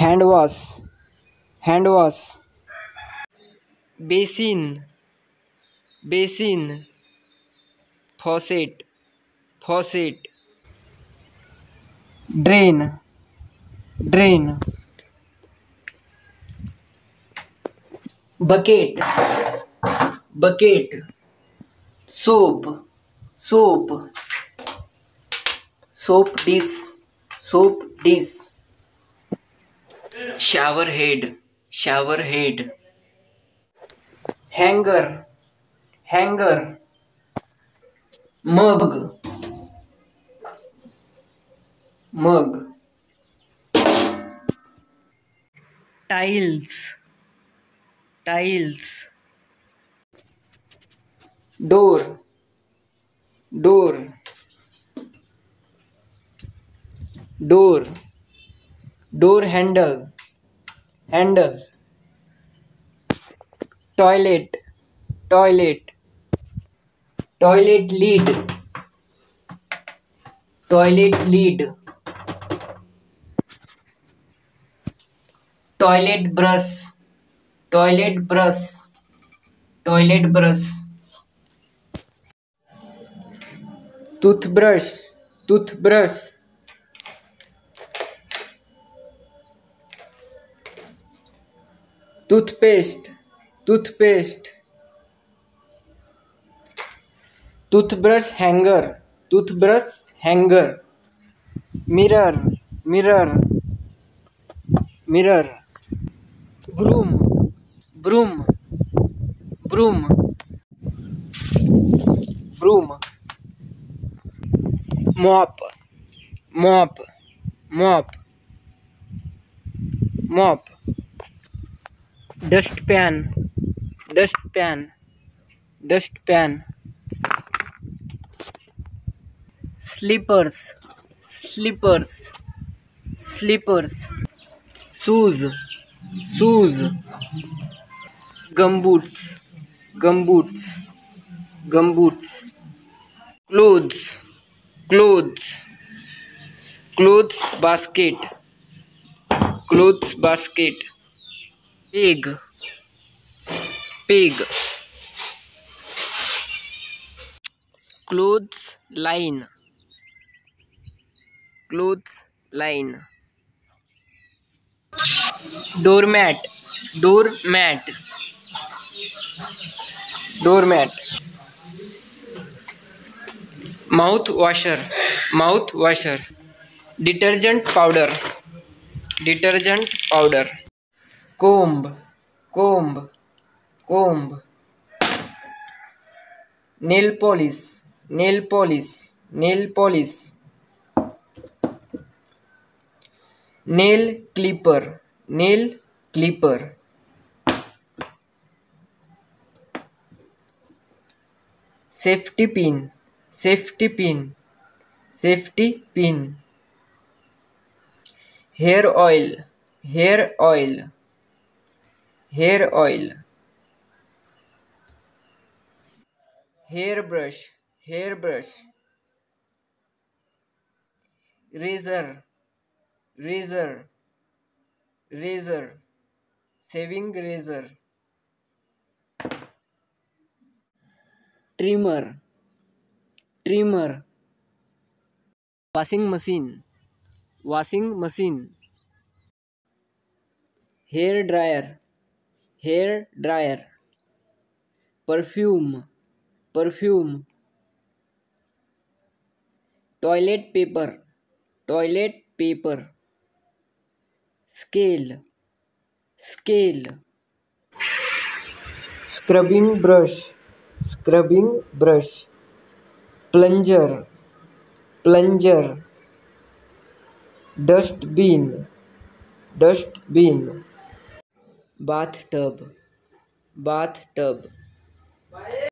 hand wash hand wash basin basin faucet faucet drain drain bucket bucket soap soap soap dish soap dish shower head shower head hanger hanger mug mug tiles tiles door door door door handle handle toilet toilet toilet lid toilet lid toilet brush toilet brush toilet brush toothbrush toothbrush toothpaste toothpaste. Toothbrush hanger toothbrush hanger. Mirror mirror. Mirror. Broom broom broom. Broom. Mop mop mop. Mop. Dustpan dust pan slippers slippers slippers shoes shoes gumboots gumboots gumboots clothes clothes clothes basket clothes basket pig pig clothes line clothes line doormat doormat doormat mouth washer mouth washer detergent powder detergent powder comb comb comb nail polish nail polish nail polish nail clipper nail clipper safety pin safety pin safety pin hair oil hair oil hair oil hair brush hair brush razor razor razor saving razor trimmer trimmer washing machine washing machine hair dryer, perfume perfume, toilet paper toilet paper, scale scale. Scrubbing brush scrubbing brush, plunger plunger. Dustbin dustbin. Dustbin dustbin bathtub bathtub